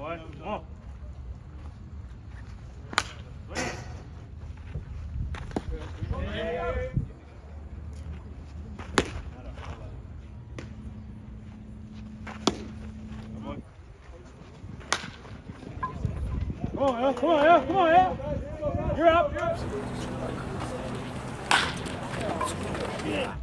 boy. Come on. Come on, yeah. Come on, yeah. Come on. You're up. You're up. Yeah.